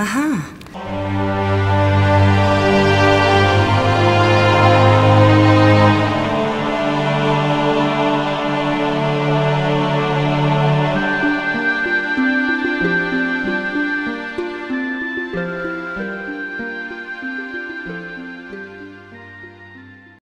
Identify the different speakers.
Speaker 1: Aha.